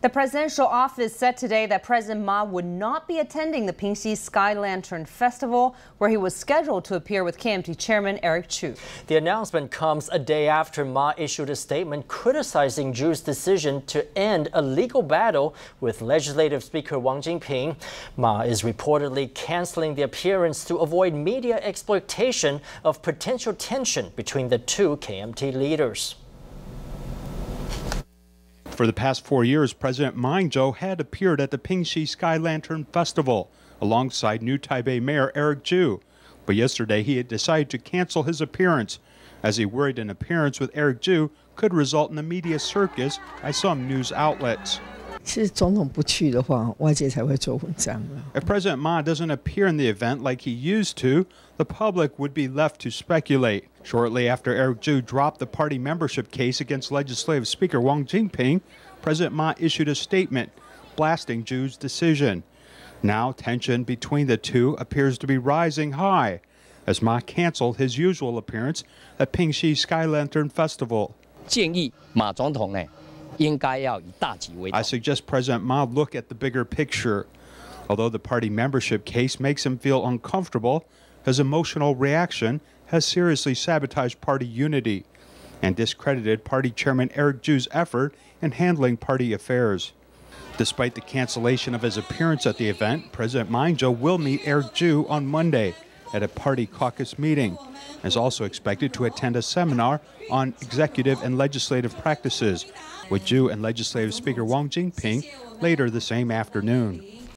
The presidential office said today that President Ma would not be attending the Pingxi Sky Lantern Festival, where he was scheduled to appear with KMT Chairman Eric Chu. The announcement comes a day after Ma issued a statement criticizing Chu's decision to end a legal battle with Legislative Speaker Wang Jin-pyng. Ma is reportedly canceling the appearance to avoid media exploitation of potential tension between the two KMT leaders. For the past four years, President Ma Ying-jeou had appeared at the Pingxi Sky Lantern Festival alongside new Taipei Mayor Eric Chu. But yesterday he had decided to cancel his appearance as he worried an appearance with Eric Chu could result in a media circus by some news outlets. If President Ma doesn't appear in the event like he used to, the public would be left to speculate. Shortly after Eric Chu dropped the party membership case against Legislative Speaker Wang Jin-pyng, President Ma issued a statement blasting Chu's decision. Now, tension between the two appears to be rising high as Ma canceled his usual appearance at Pingxi Sky Lantern Festival. 建议马总统呢 I suggest President Ma look at the bigger picture. Although the party membership case makes him feel uncomfortable, his emotional reaction has seriously sabotaged party unity and discredited party chairman Eric Chu's effort in handling party affairs. Despite the cancellation of his appearance at the event, President Ma Ying-jeou will meet Eric Chu on Monday at a party caucus meeting and is also expected to attend a seminar on executive and legislative practices with Chu and Legislative Speaker Wang Jin-pyng later the same afternoon.